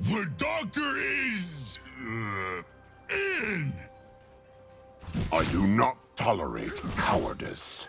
The doctor is... Uh, in! I do not tolerate cowardice.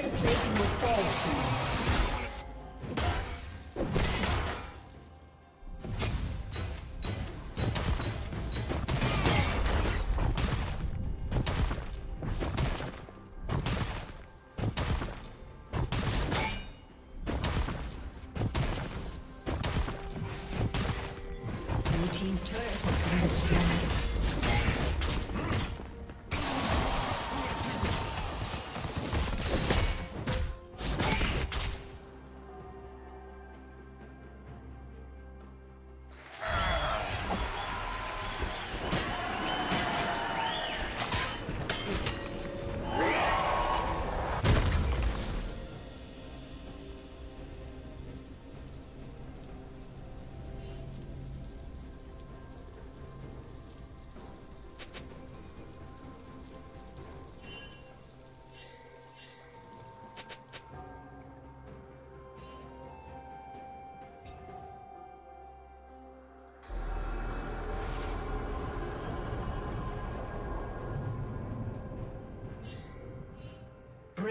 Turret plating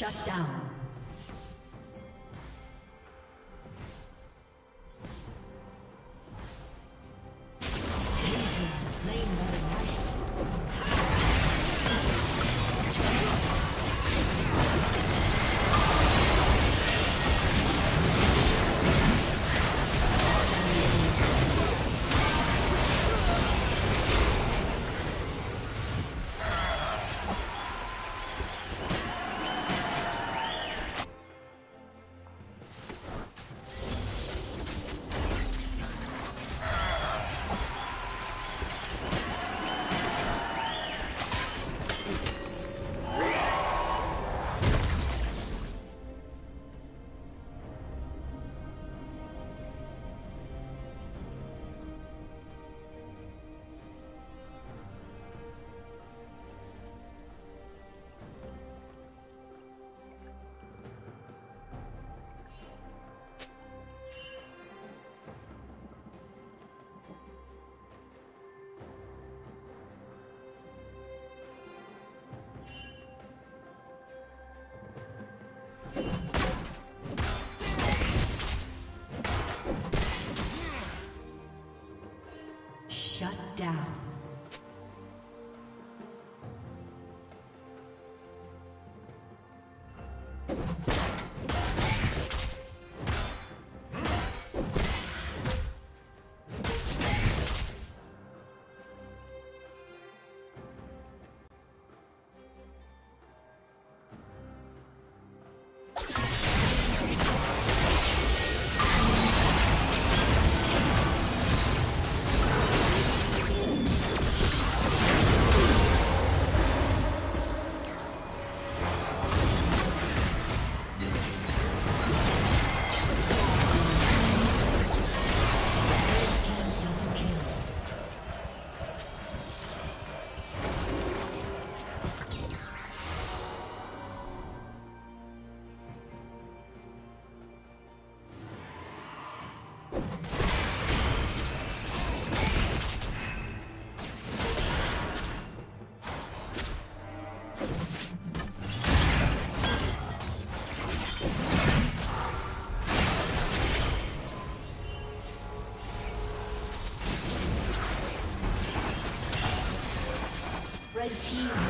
Shut down. down. Rampage.